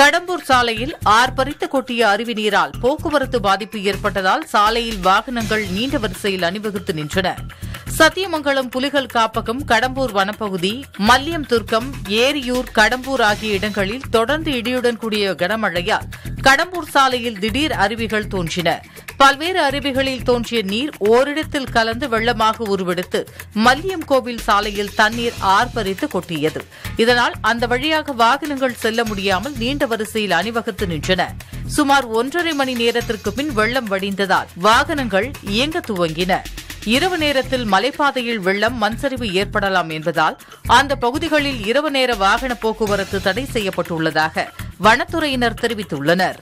கடம்பூர் சாலையில் ஆர்ப்பரித்து கொட்டிய அருவி நீரால் போக்குவரத்து பாதிப்பு ஏற்பட்டதால் சாலையில் வாகனங்கள் நீண்ட வரிசையில் அணிவகுத்து நின்றன. சத்தியமங்கலம் புலிகள் காப்பகம் கடம்பூர் வனப்பகுதி மல்லியம் துர்க்கம் ஏரியூர் கடம்பூர் ஆகிய இடங்களில் தொடர்ந்து இடியுடன் கூடிய கனமழையால் கடம்பூர் சாலையில் திடீர் அருவிகள் தோன்றின. பல்வேறு அருவிகளில் தோன்றிய நீர் ஓரிடத்தில் கலந்து வெள்ளமாக உருவெடுத்து மல்லியம் கோவில் சாலையில் தண்ணீர் ஆர்ப்பரித்து கொட்டியது. இதனால் அந்த வழியாக வாகனங்கள் செல்ல முடியாமல் நீண்ட வரிசையில் அணிவகுத்து நின்றன. சுமார் ஒன்றரை மணி நேரத்திற்கு பின் வெள்ளம் வடிந்ததால் வாகனங்கள் இயங்க துவங்கின. இரவு நேரத்தில் மலைப்பாதையில் வெள்ளம் மண்சரிவு ஏற்படலாம் என்பதால் அந்த பகுதிகளில் இரவு நேர வாகன போக்குவரத்து தடை செய்யப்பட்டுள்ளதாக வனத்துறையினர் தெரிவித்துள்ளனர்.